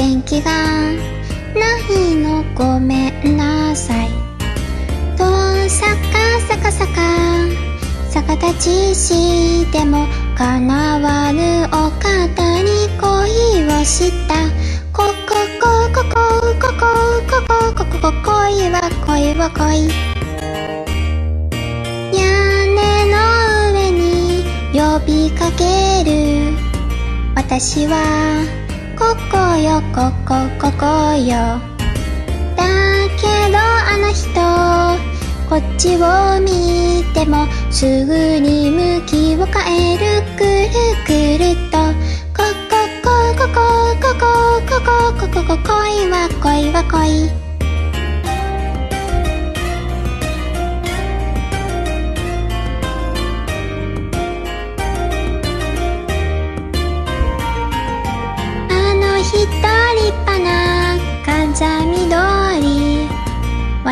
元気がないのごめんなさい。とさかさかさか逆立ちしても叶わぬお方に恋をした。こここここここここここ恋は恋は恋屋根の上に呼びかける私はよここここよ。だけどあの人こっちを見てもすぐに向きを変える。くるくると。ここここここここここここ恋は恋は恋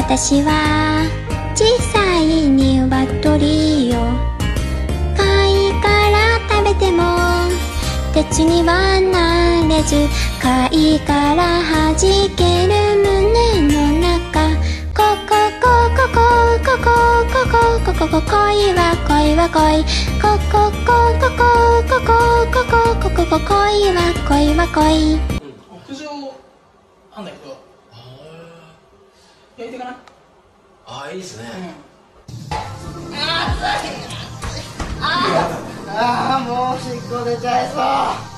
私は小さい鶏よ。貝から食べても鉄にはなれず貝から弾ける胸の中。ここここここここここここ恋は恋は恋こここここここここここ恋は恋は恋屋上あんだけどやりたいかなああいいですね、ああもうしっこ出ちゃいそう